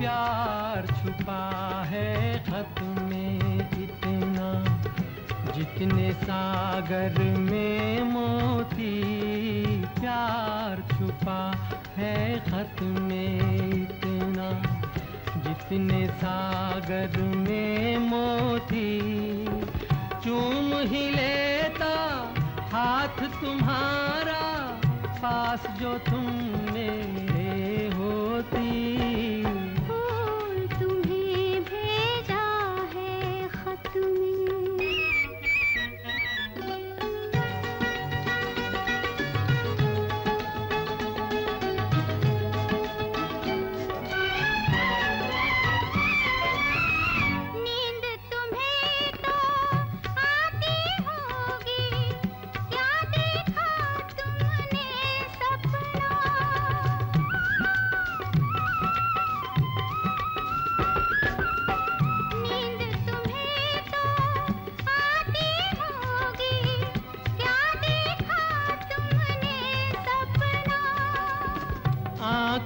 प्यार छुपा है खत में इतना, जितने सागर में मोती, प्यार छुपा है खत में इतना, जितने सागर में मोती, चूम ही लेता हाथ तुम्हारा पास जो तुमने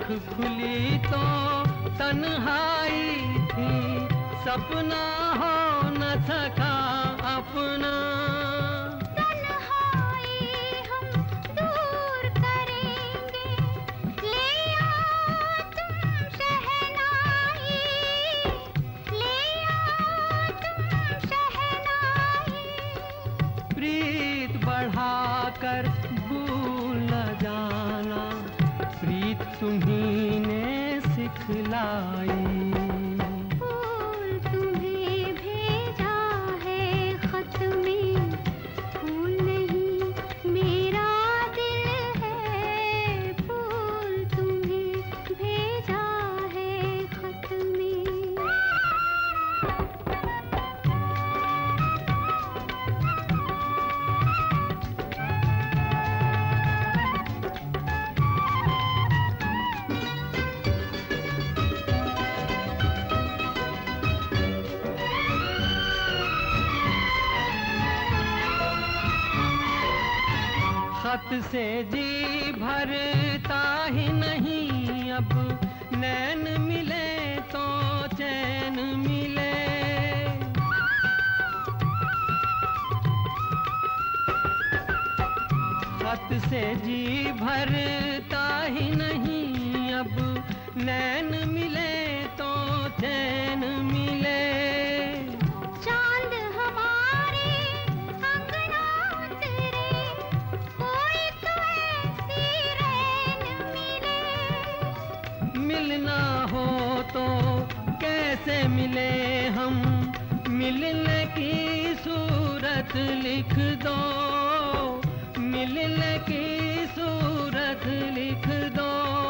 आँख खुली तो तन्हाई थी। सपना हो न सका अपना। प्रीत बढ़ाकर खत से जी भरता ही नहीं अब। नैन मिले तो चैन मिले। खत से जी भरता ही नहीं अब। नैन हो तो कैसे मिले हम? मिलने की सूरत लिख दो। मिलने की सूरत लिख दो।